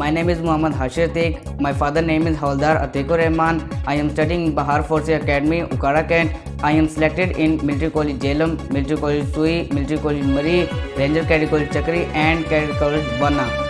My name is Muhammad Hashir Teek. My father name is Hawaldar Atikur Rahman. I am studying Bahar Force Academy, Ukara Kent. I am selected in Military College Jhelum, Military College Sui, Military College Murree, Ranger Cadet College Chakri and Cadet College Banna.